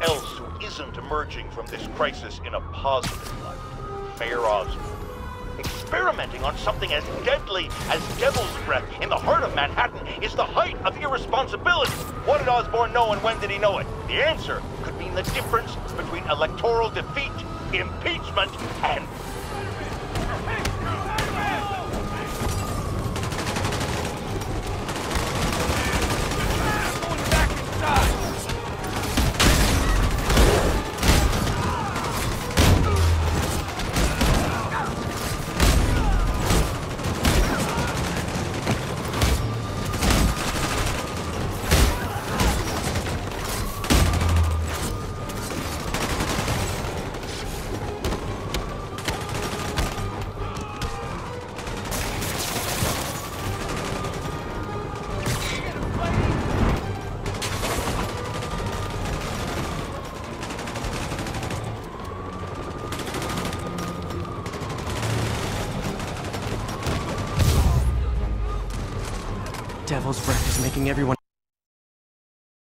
else who isn't emerging from this crisis in a positive light. Mayor Osborn. Experimenting on something as deadly as devil's breath in the heart of Manhattan is the height of irresponsibility. What did Osborn know and when did he know it? The answer could mean the difference between electoral defeat, impeachment, and Devil's breath is making everyone